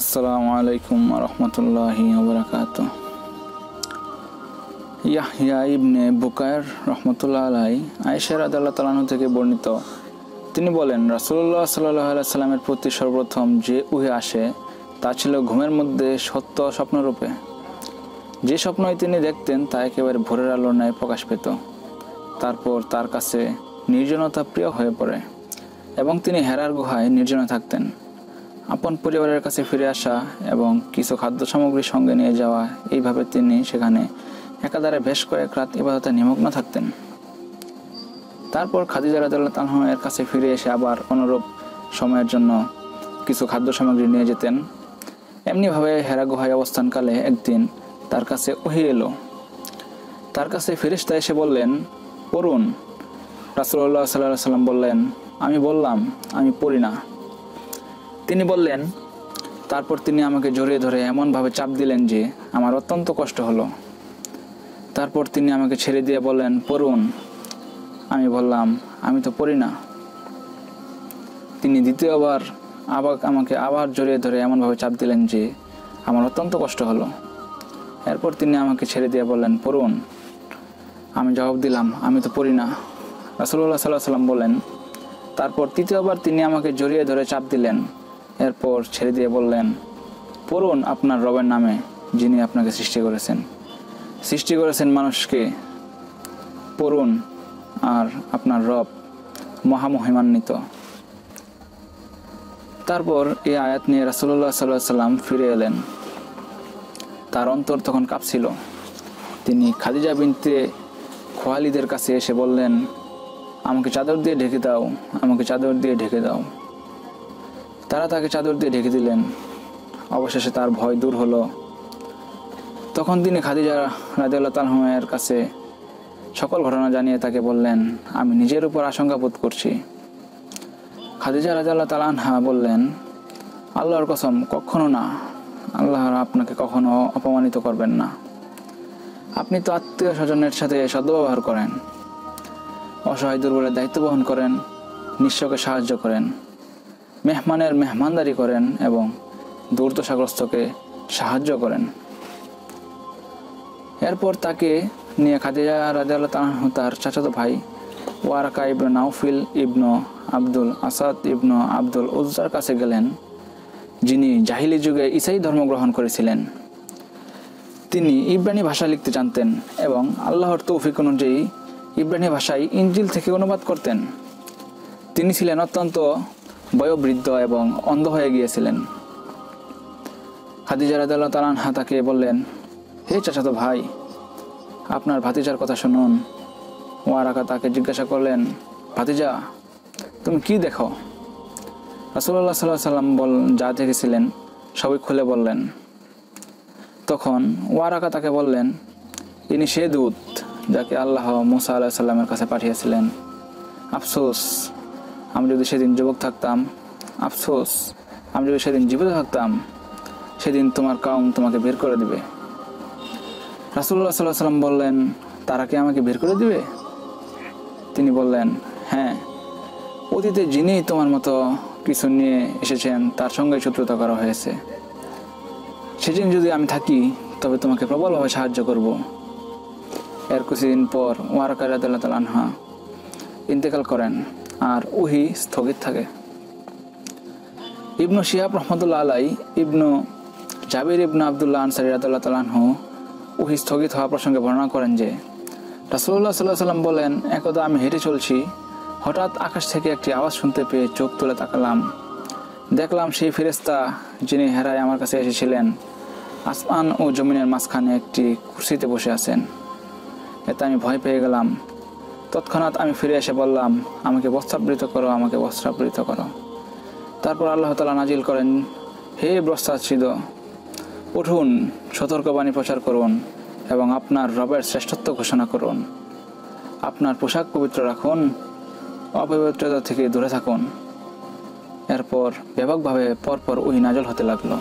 আসসালামু আলাইকুম রহমতুল্লাহি ওবরাকাত ইয়াহিয়া ইবনে বুকায়ের রহমতুল্লাহ আলাই আয়েশার আদাল্লাহ তালানু থেকে বর্ণিত, তিনি বলেন রাসুল্লাহ সাল্লাহ সাল্লামের প্রতি সর্বপ্রথম যে উহে আসে, তা ছিল ঘুমের মধ্যে সত্য স্বপ্নরূপে। যে স্বপ্নই তিনি দেখতেন, তা একেবারে ভোরের আলোর ন্যায় প্রকাশ পেত। তারপর তার কাছে নির্জনতা প্রিয় হয়ে পড়ে এবং তিনি হেরার গুহায় নির্জনে থাকতেন। আপন পরিবারের কাছে ফিরে আসা এবং কিছু খাদ্য সামগ্রী সঙ্গে নিয়ে যাওয়া, এইভাবে তিনি সেখানে একাধারে বেশ কয়েক রাত ইবাদতে নিমগ্ন থাকতেন। তারপর খাদিজা রাদিয়াল্লাহু তাআলা কাছে ফিরে এসে আবার অনুরূপ সময়ের জন্য কিছু খাদ্য সামগ্রী নিয়ে যেতেন। এমনিভাবে হেরা গুহায় অবস্থানকালে একদিন তার কাছে ওহি এলো। তার কাছে ফেরিস্তা এসে বললেন, পড়ুন। রাসুল্লাহ সাল্লাহ সাল্লাম বললেন, আমি বললাম, আমি পড়ি না। তিনি বললেন, তারপর তিনি আমাকে জড়িয়ে ধরে এমনভাবে চাপ দিলেন যে আমার অত্যন্ত কষ্ট হলো। তারপর তিনি আমাকে ছেড়ে দিয়ে বললেন, পড়ুন। আমি বললাম, আমি তো পড়ি না। তিনি দ্বিতীয়বার আবার আমাকে আবার জড়িয়ে ধরে এমনভাবে চাপ দিলেন যে আমার অত্যন্ত কষ্ট হলো। এরপর তিনি আমাকে ছেড়ে দিয়ে বললেন, পড়ুন। আমি জবাব দিলাম, আমি তো পড়ি না। রাসুল্লাহ সাল্লাহ সাল্লাম বলেন তারপর তৃতীয়বার তিনি আমাকে জড়িয়ে ধরে চাপ দিলেন। এরপর ছেড়ে দিয়ে বললেন, পড়ুন আপনার রবের নামে যিনি আপনাকে সৃষ্টি করেছেন। সৃষ্টি করেছেন মানুষকে। পড়ুন আর আপনার রব মহামহিমান্বিত। তারপর এই আয়াত নিয়ে রাসুল্লাহ সাল্লাহ সাল্লাম ফিরে এলেন। তার অন্তর তখন কাঁপছিল। তিনি খাদিজা বিনতে খোয়ালিদের কাছে এসে বললেন, আমাকে চাদর দিয়ে ঢেকে দাও, আমাকে চাদর দিয়ে ঢেকে দাও। তারা তাকে চাদর দিয়ে ঢেকে দিলেন। অবশেষে তার ভয় দূর হলো। তখন তিনি খাদিজা রাজিউল্লাহ তালহমের কাছে সকল ঘটনা জানিয়ে তাকে বললেন, আমি নিজের উপর আশঙ্কা বোধ করছি। খাদিজা রাজাল্লাহ তালানহা বললেন, আল্লাহর কসম, কখনো না। আল্লাহ আপনাকে কখনো অপমানিত করবেন না। আপনি তো আত্মীয় স্বজনের সাথে সদ্ব্যবহার করেন। অসহায় দুর্বলের দায়িত্ব বহন করেন। নিঃস্বকে সাহায্য করেন। মেহমানের মেহমানদারি করেন এবং দুর্দশাগ্রস্তকে সাহায্য করেন। এরপর তাকে নিয়ে খাদিজা তালাহ তার চাচাতো ভাই Waraqa ibn Naufal ibn Abdul Asad ibn Abdul উজ্জার কাছে গেলেন। যিনি জাহিলি যুগে ইসাই ধর্ম গ্রহণ করেছিলেন। তিনি ইব্রানি ভাষা লিখতে জানতেন এবং আল্লাহর তৌফিক অনুযায়ী ইব্রানি ভাষায় ইঞ্জিল থেকে অনুবাদ করতেন। তিনি ছিলেন অত্যন্ত বয়োবৃদ্ধ এবং অন্ধ হয়ে গিয়েছিলেন। খাদিজা রাদাল্লাহ তালানহা তাকে বললেন, হে চাচাতো ভাই, আপনার ভাতিজার কথা শুনুন। ওয়ারাকা তাকে জিজ্ঞাসা করলেন, ভাতিজা, তুমি কি দেখো? রাসুল্লাহ সাল্লাহ সাল্লাম বল, যা দেখেছিলেন, সবই খুলে বললেন। তখন ওয়ারাকা তাকে বললেন, ইনি সে দূত যাকে আল্লাহ মুসা আল্লাহ সাল্লামের কাছে পাঠিয়েছিলেন। আফসোস আমি যদি সেদিন যুবক থাকতাম, আফসোস, আমি যদি সেদিন জীবিত থাকতাম, সেদিন তোমার কাউম তোমাকে বের করে দিবে। রাসুল্লাহ সাল্লাহ সাল্লাম বললেন, তারা কি আমাকে বের করে দিবে? তিনি বললেন হ্যাঁ অতীতে যিনি তোমার মতো কিছু নিয়ে এসেছেন, তার সঙ্গে শত্রুতা করা হয়েছে। সেদিন যদি আমি থাকি, তবে তোমাকে প্রবলভাবে সাহায্য করব। এর কিছুদিন পর ওয়ারাকার আনহা ইন্তেকাল করেন। আর উহি স্থগিত থাকে। ইবনু শিহাব রহমতুল্লাহ আলাই, ইবনু জাবির ইবনু আবদুল্লাহ আনসারি রাতুল্লাহ তালাহ উহি স্থগিত হওয়া প্রসঙ্গে বর্ণনা করেন যে রাসুল্লাহ সাল্লাহ সাল্লাম বলেন, একদা আমি হেঁটে চলছি, হঠাৎ আকাশ থেকে একটি আওয়াজ শুনতে পেয়ে চোখ তুলে তাকালাম। দেখলাম সেই ফেরেস্তা যিনি হেরায় আমার কাছে এসেছিলেন, আসমান ও জমিনের মাঝখানে একটি কুর্সিতে বসে আছেন। এতে আমি ভয় পেয়ে গেলাম। তৎক্ষণাৎ আমি ফিরে এসে বললাম, আমাকে বস্ত্রাবৃত করো, আমাকে বস্ত্রাবৃত করো। তারপর আল্লাহ তালা নাজিল করেন, হে ব্রস্তাচ্ছিদ উঠুন সতর্কবাণী প্রচার করুন এবং আপনার রবের শ্রেষ্ঠত্ব ঘোষণা করুন। আপনার পোশাক পবিত্র রাখুন, অপবিত্রতা থেকে দূরে থাকুন। এরপর ব্যাপকভাবে পরপর ওই নাজল হতে লাগল।